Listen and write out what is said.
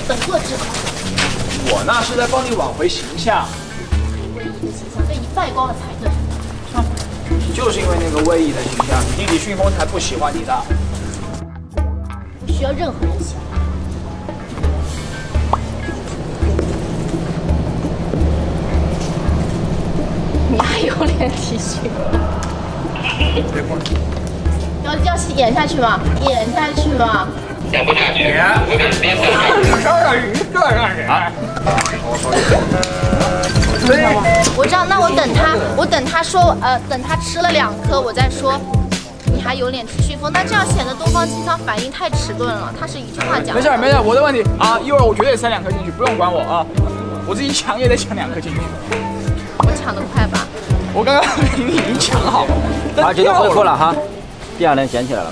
克制狂。我那是在帮你挽回形象。魏毅的形象被你败光了才对。就是因为那个魏毅的形象，你弟弟迅风才不喜欢你的。不需要任何人喜欢。你还有脸提醒我？要要演下去吗？演下去吗？演不下去，我给你编的。我知道，那我等他，我等他说，呃，等他吃了两颗，我再说。你还有脸去飓风？那这样显得东方青苍反应太迟钝了。他是一句话讲。没事没事，我的问题啊，一会儿我绝对塞两颗进去，不用管我啊，我自己抢也得抢两颗进去。我抢得快吧？我刚刚你 已经抢好了，而且都喝错了哈，第二轮捡起来了。